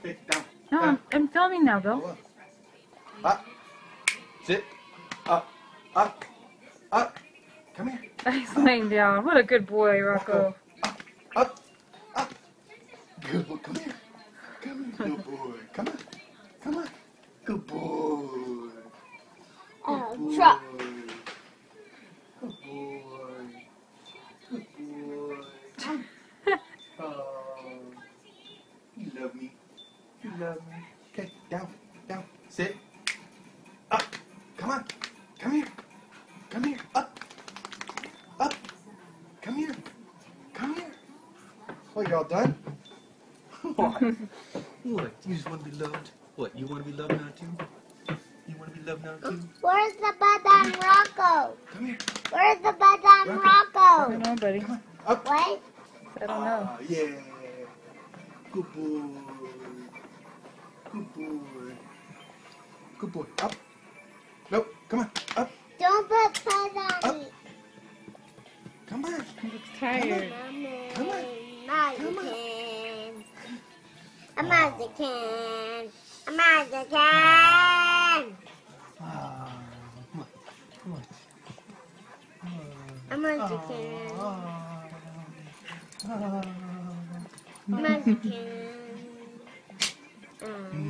Okay, down. No. I'm, I'm filming now, Go Bill. up. Up. Sit. Up. Up. Up. Come here. He's laying down. What a good boy, Rocco. Up. Up. Up. Good boy. Come here. Come here. Good boy. Come on. Come on. Good boy. Oh, Good truck. boy. Good boy. Good boy. Oh, you love me. You love me. Okay, down, down, sit. Up. Come on. Come here. Come here. Up. Up. Come here. Come here. Oh, y'all done? what? What? You just want to be loved? What? You want to be loved now too? You want to be loved now too? Where's the bed on Rocco? Come here. Where's the bed on I Rocco? don't know, buddy. Come on. Up. Wait. I don't know. Ah, yeah. Good boy. Good boy. Good boy. Up. Nope. Come on. Up. Don't put bed on Up. me. Come on. He looks tired. Mommy. Come on. Come on. Magican. A magican. A magican. Ah, come on. Come on. A magican. Ah, ah, A magican. Uh,